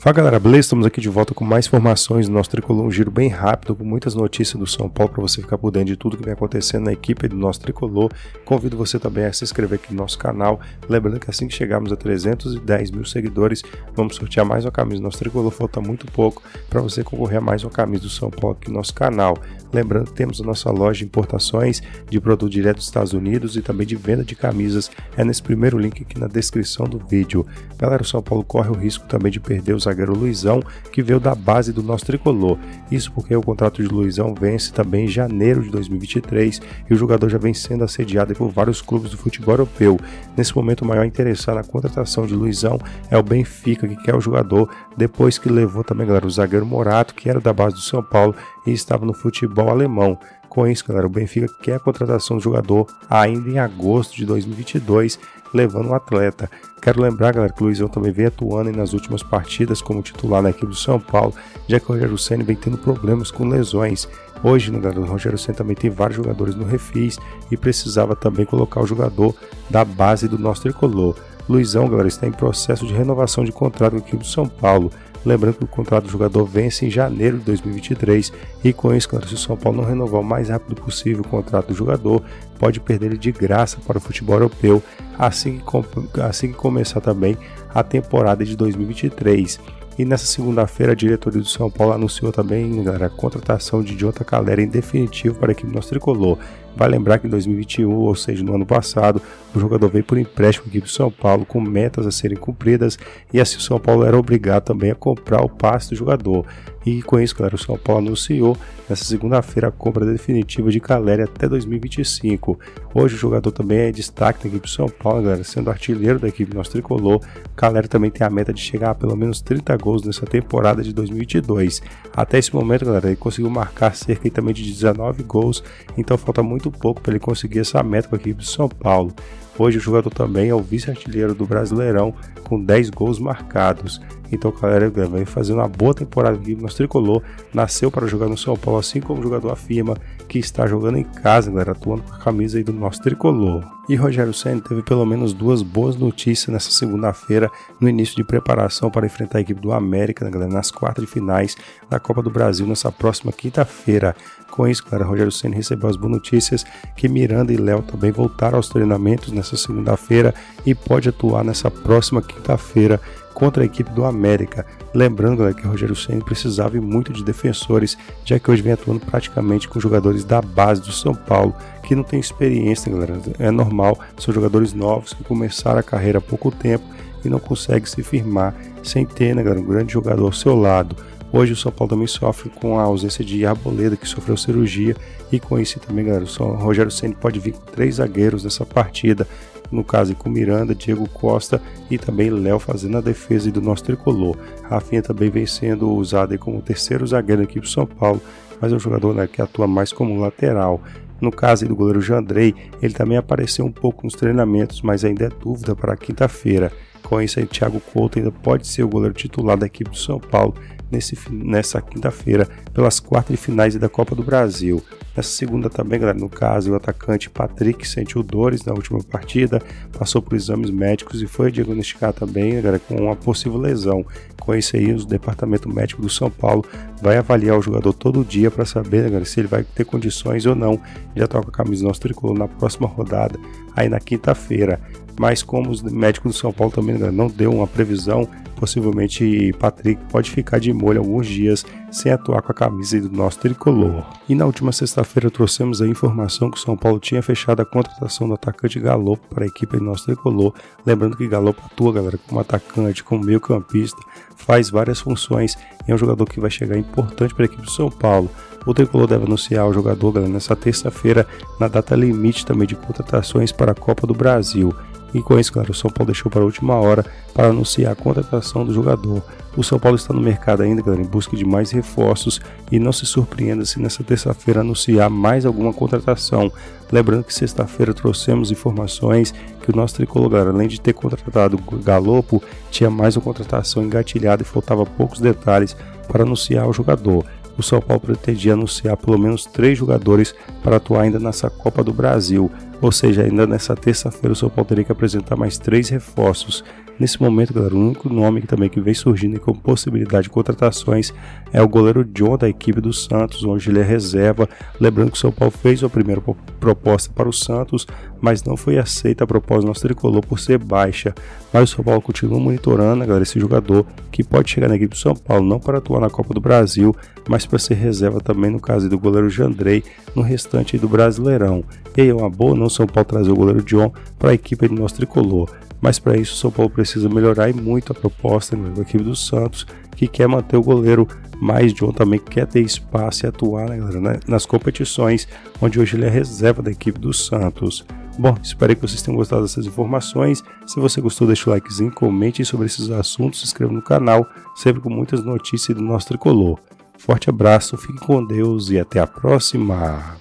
Fala galera, beleza? Estamos aqui de volta com mais informações do nosso tricolor, um giro bem rápido, com muitas notícias do São Paulo para você ficar por dentro de tudo que vem acontecendo na equipe do nosso tricolor. Convido você também a se inscrever aqui no nosso canal. Lembrando que assim que chegarmos a 310 mil seguidores, vamos sortear mais uma camisa do nosso tricolor. Falta muito pouco para você concorrer a mais uma camisa do São Paulo aqui no nosso canal. Lembrando que temos a nossa loja de importações de produto direto dos Estados Unidos e também de venda de camisas. É nesse primeiro link aqui na descrição do vídeo. Galera, o São Paulo corre o risco também de perder os zagueiro Luizão, que veio da base do nosso tricolor. Isso porque o contrato de Luizão vence também em janeiro de 2023 e o jogador já vem sendo assediado por vários clubes do futebol europeu. Nesse momento, o maior interessado na contratação de Luizão é o Benfica, que quer o jogador depois que levou também, galera, o zagueiro Morato, que era da base do São Paulo e estava no futebol alemão. Com isso, galera, o Benfica quer a contratação do jogador ainda em agosto de 2022 levando o atleta. Quero lembrar, galera, que o Luizão também vem atuando nas últimas partidas como titular na equipe do São Paulo, já que o Rogério Senna vem tendo problemas com lesões. Hoje, né, galera, o Rogério Senna também tem vários jogadores no refis e precisava também colocar o jogador da base do nosso tricolor. Luizão, galera, está em processo de renovação de contrato com a equipe do São Paulo. Lembrando que o contrato do jogador vence em janeiro de 2023 e com isso, claro, se o São Paulo não renovar o mais rápido possível o contrato do jogador, pode perder ele de graça para o futebol europeu assim que, assim que começar também a temporada de 2023. E nessa segunda-feira, a diretoria do São Paulo anunciou também galera, a contratação de Jota Calera em definitivo para a equipe nosso tricolor. Vai lembrar que em 2021, ou seja, no ano passado, o jogador veio por empréstimo com a equipe do São Paulo com metas a serem cumpridas e assim o São Paulo era obrigado também a comprar o passe do jogador. E com isso, galera, o São Paulo anunciou nessa segunda-feira a compra definitiva de Caleri até 2025. Hoje o jogador também é destaque da equipe do São Paulo, galera, sendo artilheiro da equipe nosso tricolor. Caleri também tem a meta de chegar a pelo menos 30 gols nessa temporada de 2022. Até esse momento, galera, ele conseguiu marcar cerca também de 19 gols, então falta muito pouco para ele conseguir essa meta com a equipe do São Paulo. Hoje o jogador também é o vice-artilheiro do Brasileirão com 10 gols marcados. Então, galera, vem fazendo uma boa temporada aqui no tricolor. Nasceu para jogar no São Paulo, assim como o jogador afirma que está jogando em casa, galera, atuando com a camisa aí do nosso tricolor. E Rogério Senna teve pelo menos duas boas notícias nessa segunda-feira, no início de preparação para enfrentar a equipe do América, né, galera, nas quartas de finais da Copa do Brasil, nessa próxima quinta-feira. Com isso, galera, Rogério Senna recebeu as boas notícias que Miranda e Léo também voltaram aos treinamentos nessa segunda-feira e pode atuar nessa próxima quinta-feira contra a equipe do América. Lembrando né, que Rogério Senna precisava muito de defensores, já que hoje vem atuando praticamente com jogadores da base do São Paulo, que não tem experiência, galera. É normal, são jogadores novos que começaram a carreira há pouco tempo e não conseguem se firmar sem ter, né, galera, um grande jogador ao seu lado. Hoje o São Paulo também sofre com a ausência de Arboleda, que sofreu cirurgia, e com isso também, galera, o Rogério Senna pode vir com três zagueiros nessa partida, no caso com Miranda, Diego Costa e também Léo fazendo a defesa do nosso tricolor. Rafinha também vem sendo usado como terceiro zagueiro aqui do São Paulo, mas é um jogador né, que atua mais como lateral. No caso do goleiro Jandrei, ele também apareceu um pouco nos treinamentos, mas ainda é dúvida para quinta-feira. Com isso aí, Thiago Couto ainda pode ser o goleiro titular da equipe do São Paulo nesse, nessa quinta-feira pelas quartas de finais da Copa do Brasil. Nessa segunda também, galera, no caso, o atacante Patrick sentiu dores na última partida, passou por exames médicos e foi diagnosticado também, galera, com uma possível lesão. Com isso aí, o departamento médico do São Paulo vai avaliar o jogador todo dia para saber, galera, se ele vai ter condições ou não atuar com a camisa do nosso tricolor na próxima rodada, aí na quinta-feira. Mas como os médicos do São Paulo também galera, não deu uma previsão, possivelmente Patrick pode ficar de molho alguns dias sem atuar com a camisa do nosso tricolor. E na última sexta-feira trouxemos a informação que o São Paulo tinha fechado a contratação do atacante Galopo para a equipe do nosso tricolor. Lembrando que Galopo atua, galera, como atacante, como meio-campista, faz várias funções e é um jogador que vai chegar importante para a equipe do São Paulo. O tricolor deve anunciar o jogador galera, nessa terça-feira, na data limite também de contratações para a Copa do Brasil. E com isso, claro, o São Paulo deixou para a última hora para anunciar a contratação do jogador. O São Paulo está no mercado ainda, galera, em busca de mais reforços e não se surpreenda se nessa terça-feira anunciar mais alguma contratação. Lembrando que sexta-feira trouxemos informações que o nosso tricolor, além de ter contratado o Galopo, tinha mais uma contratação engatilhada e faltava poucos detalhes para anunciar o jogador o São Paulo pretendia anunciar pelo menos três jogadores para atuar ainda nessa Copa do Brasil, ou seja, ainda nessa terça-feira o São Paulo teria que apresentar mais três reforços. Nesse momento, galera, o único nome que também que vem surgindo como possibilidade de contratações é o goleiro John da equipe do Santos, onde ele é reserva. Lembrando que o São Paulo fez a primeira proposta para o Santos, mas não foi aceita a proposta do nosso tricolor por ser baixa. Mas o São Paulo continua monitorando, galera, esse jogador que pode chegar na equipe do São Paulo, não para atuar na Copa do Brasil, mas para ser reserva também no caso do goleiro Jandrei no restante do Brasileirão. E aí é uma boa não São Paulo trazer o goleiro John para a equipe do nosso tricolor. Mas para isso o São Paulo precisa melhorar e muito a proposta né, da equipe do Santos, que quer manter o goleiro, mas John também quer ter espaço e atuar né, né, nas competições, onde hoje ele é reserva da equipe do Santos. Bom, espero que vocês tenham gostado dessas informações. Se você gostou, deixa o likezinho, comente sobre esses assuntos, se inscreva no canal, sempre com muitas notícias do nosso tricolor. Forte abraço, fique com Deus e até a próxima!